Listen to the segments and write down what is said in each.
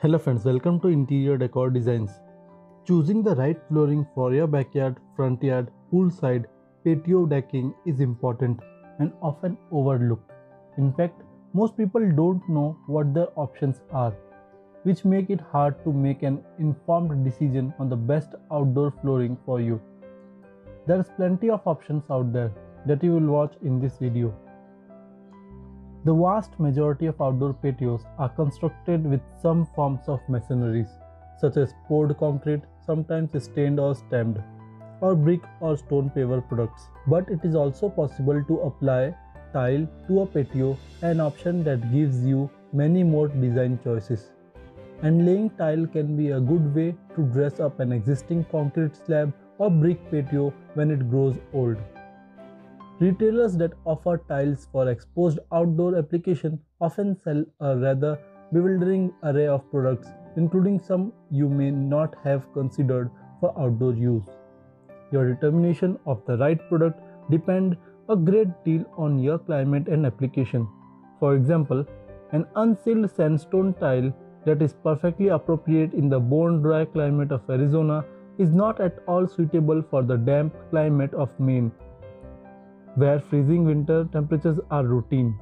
Hello friends, welcome to Interior Decor Designs. Choosing the right flooring for your backyard, front yard, poolside, patio decking is important and often overlooked. In fact, most people don't know what their options are, which make it hard to make an informed decision on the best outdoor flooring for you. There's plenty of options out there that you will watch in this video. The vast majority of outdoor patios are constructed with some forms of masonries, such as poured concrete, sometimes stained or stamped, or brick or stone paver products. But it is also possible to apply tile to a patio, an option that gives you many more design choices. And laying tile can be a good way to dress up an existing concrete slab or brick patio when it grows old. Retailers that offer tiles for exposed outdoor application often sell a rather bewildering array of products, including some you may not have considered for outdoor use. Your determination of the right product depends a great deal on your climate and application. For example, an unsealed sandstone tile that is perfectly appropriate in the bone dry climate of Arizona is not at all suitable for the damp climate of Maine, where freezing winter temperatures are routine.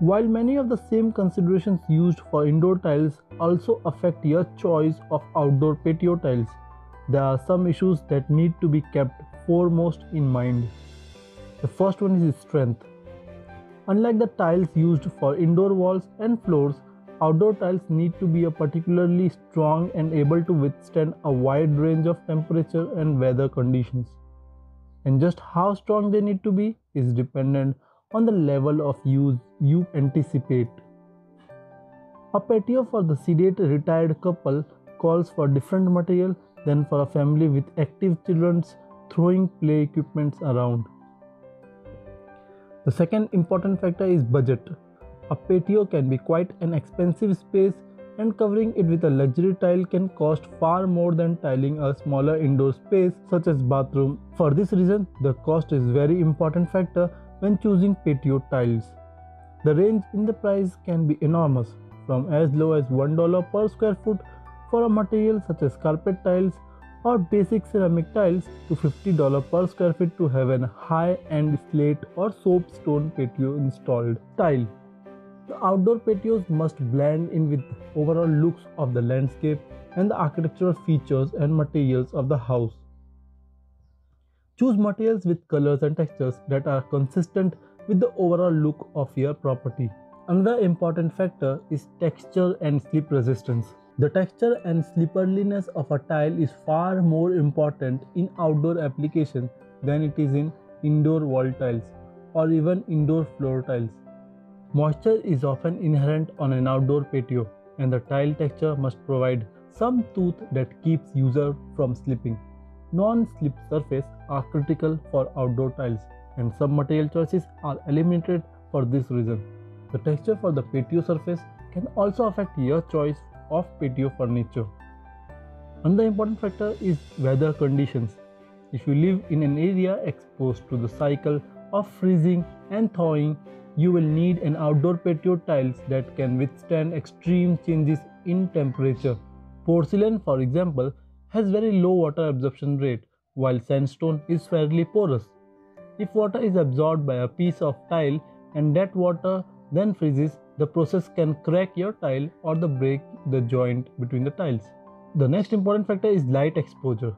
While many of the same considerations used for indoor tiles also affect your choice of outdoor patio tiles, there are some issues that need to be kept foremost in mind. The first one is strength. Unlike the tiles used for indoor walls and floors, outdoor tiles need to be particularly strong and able to withstand a wide range of temperature and weather conditions. And just how strong they need to be is dependent on the level of use you anticipate. A patio for the sedate retired couple calls for different material than for a family with active children throwing play equipments around. The second important factor is budget. A patio can be quite an expensive space and covering it with a luxury tile can cost far more than tiling a smaller indoor space such as bathroom. For this reason, the cost is very important factor when choosing patio tiles. The range in the price can be enormous, from as low as $1 per square foot for a material such as carpet tiles or basic ceramic tiles to $50 per square feet to have a high-end slate or soapstone patio installed. Tile The outdoor patios must blend in with the overall looks of the landscape and the architectural features and materials of the house. Choose materials with colors and textures that are consistent with the overall look of your property. Another important factor is texture and slip resistance. The texture and slipperyliness of a tile is far more important in outdoor application than it is in indoor wall tiles or even indoor floor tiles. Moisture is often inherent on an outdoor patio and the tile texture must provide some tooth that keeps user from slipping. Non-slip surface are critical for outdoor tiles and some material choices are eliminated for this reason. The texture for the patio surface can also affect your choice of patio furniture. Another important factor is weather conditions. If you live in an area exposed to the cycle of freezing and thawing, you will need an outdoor patio tiles that can withstand extreme changes in temperature. Porcelain, for example, has very low water absorption rate, while sandstone is fairly porous. If water is absorbed by a piece of tile and that water then freezes, the process can crack your tile or the break the joint between the tiles. The next important factor is light exposure.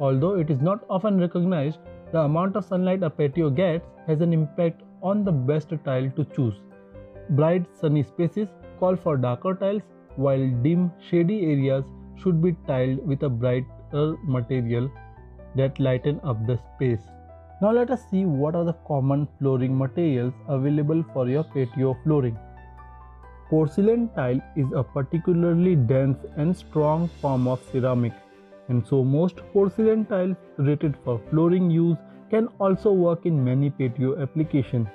Although it is not often recognized, the amount of sunlight a patio gets has an impact on the best tile to choose. Bright sunny spaces call for darker tiles, while dim shady areas should be tiled with a brighter material that lighten up the space. Now let us see what are the common flooring materials available for your patio flooring. Porcelain tile is a particularly dense and strong form of ceramic, and so most porcelain tiles rated for flooring use can also work in many patio applications.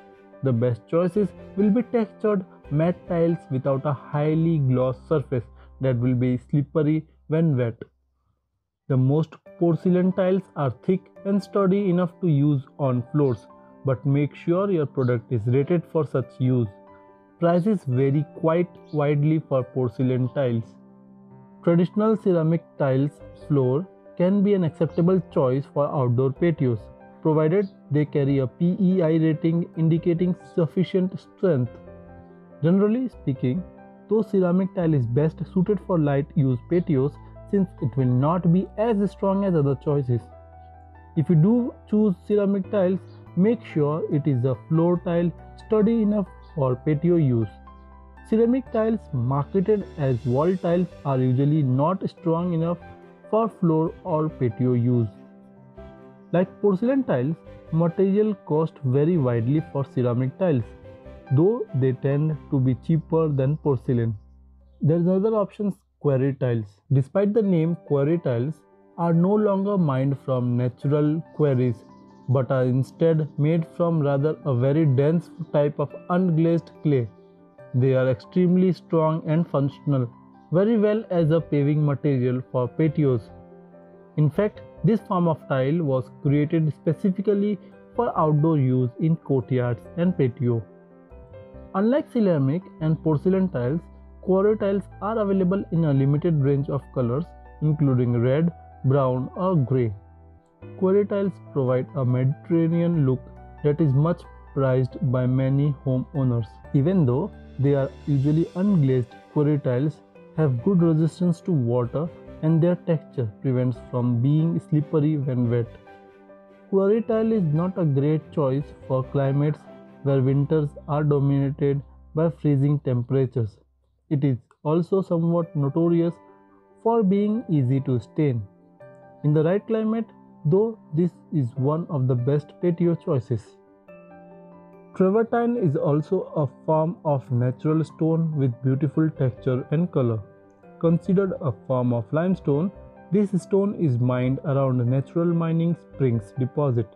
The best choices will be textured matte tiles without a highly gloss surface that will be slippery when wet. The most porcelain tiles are thick and sturdy enough to use on floors, but make sure your product is rated for such use. Prices vary quite widely for porcelain tiles. Traditional ceramic tiles floor can be an acceptable choice for outdoor patios, provided they carry a PEI rating indicating sufficient strength. Generally speaking, though ceramic tile is best suited for light use patios since it will not be as strong as other choices. If you do choose ceramic tiles, make sure it is a floor tile sturdy enough for patio use. Ceramic tiles marketed as wall tiles are usually not strong enough for floor or patio use. Like porcelain tiles, material cost vary widely for ceramic tiles, though they tend to be cheaper than porcelain. There is another option quarry tiles. Despite the name quarry tiles are no longer mined from natural quarries but are instead made from rather a very dense type of unglazed clay. They are extremely strong and functional, very well as a paving material for patios. In fact, this form of tile was created specifically for outdoor use in courtyards and patio. Unlike ceramic and porcelain tiles, quarry tiles are available in a limited range of colors including red, brown or grey. Quarry tiles provide a Mediterranean look that is much prized by many homeowners. Even though they are usually unglazed, quarry tiles have good resistance to water and their texture prevents from being slippery when wet. Quarry tile is not a great choice for climates where winters are dominated by freezing temperatures. It is also somewhat notorious for being easy to stain. In the right climate, though this is one of the best patio choices. Travertine is also a form of natural stone with beautiful texture and color. Considered a form of limestone, this stone is mined around natural mining springs deposit.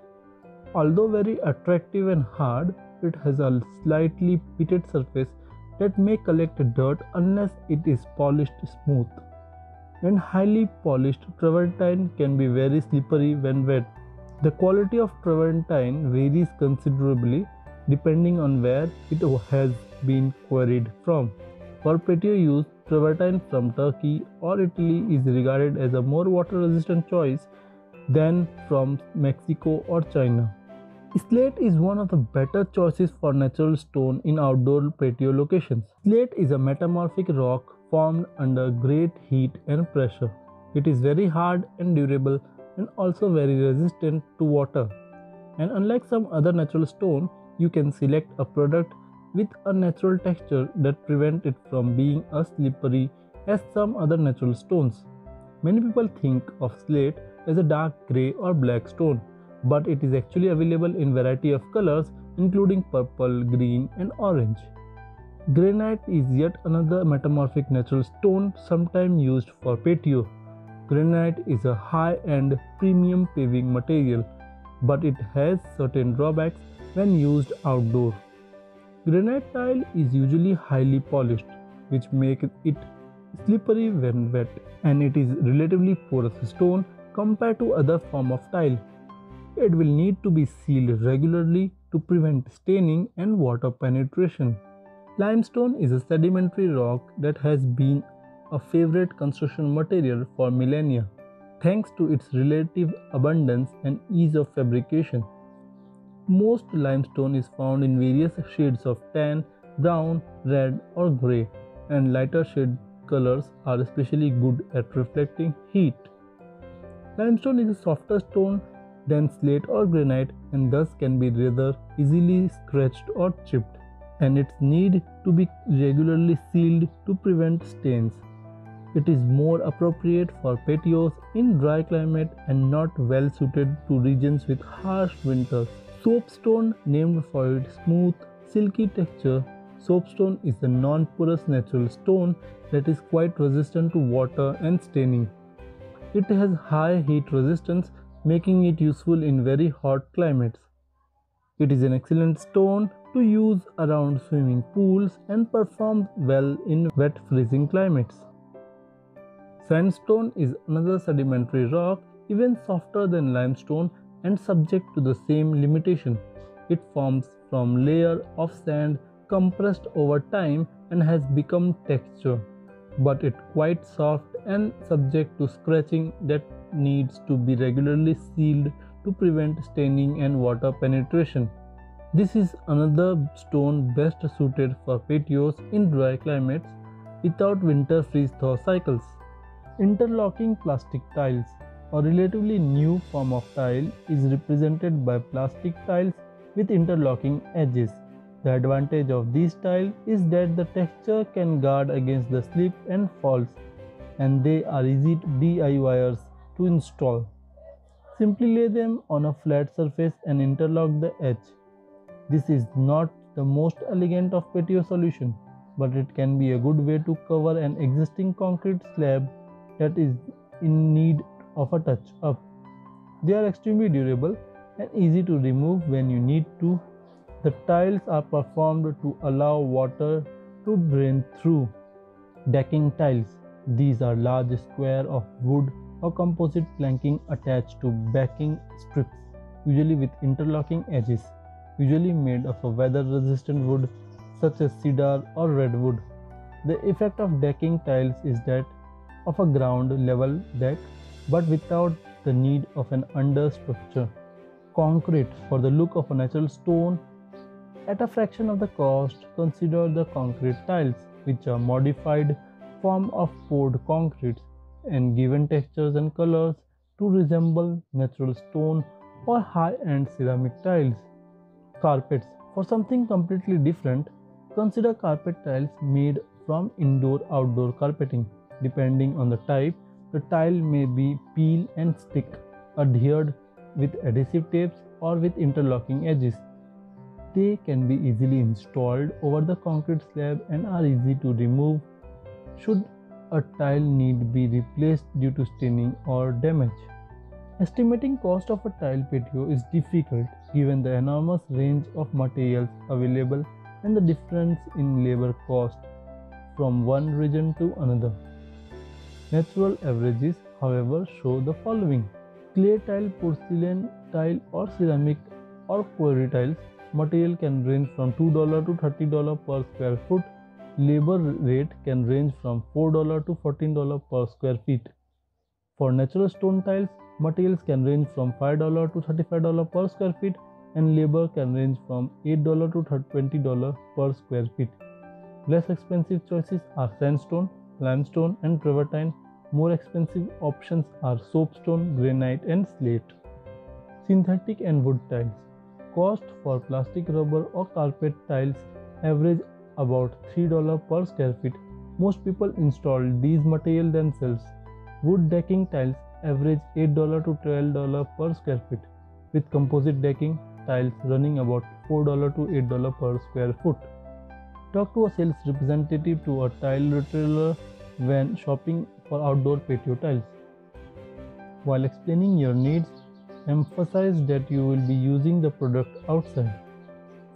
Although very attractive and hard, it has a slightly pitted surface that may collect dirt unless it is polished smooth and highly polished travertine can be very slippery when wet. The quality of travertine varies considerably depending on where it has been quarried from. For patio use, travertine from Turkey or Italy is regarded as a more water resistant choice than from Mexico or China. Slate is one of the better choices for natural stone in outdoor patio locations. Slate is a metamorphic rock formed under great heat and pressure. It is very hard and durable and also very resistant to water. And unlike some other natural stone, you can select a product with a natural texture that prevent it from being as slippery as some other natural stones. Many people think of slate as a dark gray or black stone, but it is actually available in variety of colors including purple, green and orange. Granite is yet another metamorphic natural stone sometimes used for patio. Granite is a high-end premium paving material, but it has certain drawbacks when used outdoor. Granite tile is usually highly polished, which makes it slippery when wet, and it is relatively porous stone compared to other form of tile. It will need to be sealed regularly to prevent staining and water penetration. Limestone is a sedimentary rock that has been a favorite construction material for millennia, thanks to its relative abundance and ease of fabrication. Most limestone is found in various shades of tan, brown, red, or gray, and lighter shade colors are especially good at reflecting heat. Limestone is a softer stone than slate or granite and thus can be rather easily scratched or chipped and its need to be regularly sealed to prevent stains. It is more appropriate for patios in dry climate and not well suited to regions with harsh winters. Soapstone, named for its smooth, silky texture, soapstone is a non-porous natural stone that is quite resistant to water and staining. It has high heat resistance, making it useful in very hot climates. It is an excellent stone to use around swimming pools and performs well in wet freezing climates. Sandstone is another sedimentary rock, even softer than limestone and subject to the same limitation. It forms from layer of sand compressed over time and has become texture, but it quite soft and subject to scratching that needs to be regularly sealed to prevent staining and water penetration. This is another stone best suited for patios in dry climates without winter freeze thaw cycles. Interlocking plastic tiles, a relatively new form of tile, is represented by plastic tiles with interlocking edges. The advantage of these tiles is that the texture can guard against the slip and falls, and they are easy to DIYers to install. Simply lay them on a flat surface and interlock the edge. This is not the most elegant of patio solution, but it can be a good way to cover an existing concrete slab that is in need of a touch up. They are extremely durable and easy to remove when you need to. The tiles are performed to allow water to drain through. Decking tiles. These are large square of wood or composite planking attached to backing strips, usually with interlocking edges, usually made of a weather resistant wood such as cedar or redwood. The effect of decking tiles is that of a ground level deck but without the need of an understructure. Concrete for the look of a natural stone at a fraction of the cost consider the concrete tiles which are modified form of poured concrete and given textures and colors to resemble natural stone or high-end ceramic tiles. Carpets. For something completely different, consider carpet tiles made from indoor-outdoor carpeting. Depending on the type, the tile may be peel and stick, adhered with adhesive tapes or with interlocking edges. They can be easily installed over the concrete slab and are easy to remove should a tile need be replaced due to staining or damage. Estimating cost of a tile patio is difficult given the enormous range of materials available and the difference in labor cost from one region to another. Natural averages, however, show the following. Clay tile, porcelain tile or ceramic or quarry tiles material can range from $2 to $30 per square foot labor rate can range from $4 to $14 per square feet. For natural stone tiles, materials can range from $5 to $35 per square feet and labor can range from $8 to $20 per square feet. Less expensive choices are sandstone, limestone, and travertine. More expensive options are soapstone, granite, and slate. Synthetic and wood tiles. Cost for plastic, rubber, or carpet tiles average about $3 per square feet. Most people install these material themselves. Wood decking tiles average $8 to $12 per square feet, with composite decking tiles running about $4 to $8 per square foot. Talk to a sales representative to a tile retailer when shopping for outdoor patio tiles. While explaining your needs, emphasize that you will be using the product outside.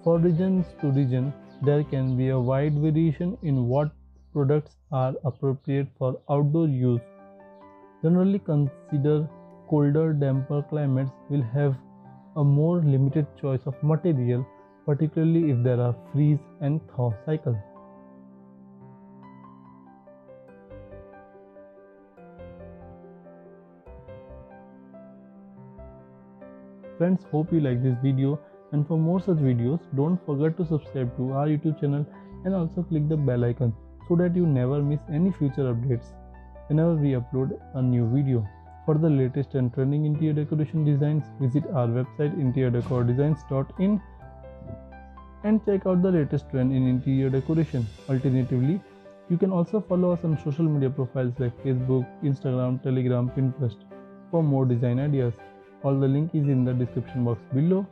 For regions to region, there can be a wide variation in what products are appropriate for outdoor use. Generally, consider colder, damper climates will have a more limited choice of material, particularly if there are freeze and thaw cycles. Friends, hope you like this video and for more such videos, don't forget to subscribe to our YouTube channel and also click the bell icon so that you never miss any future updates whenever we upload a new video. For the latest and trending interior decoration designs, visit our website interiordecordesigns.in and check out the latest trend in interior decoration. Alternatively, you can also follow us on social media profiles like Facebook, Instagram, Telegram, Pinterest for more design ideas. All the link is in the description box below.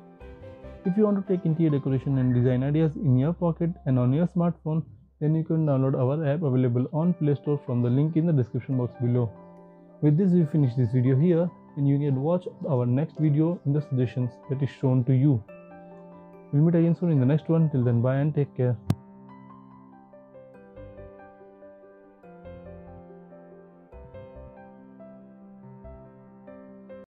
If you want to take interior decoration and design ideas in your pocket and on your smartphone, then you can download our app available on Play Store from the link in the description box below. With this, we finish this video here and you can watch our next video in the suggestions that is shown to you. We'll meet again soon in the next one. Till then, bye and take care.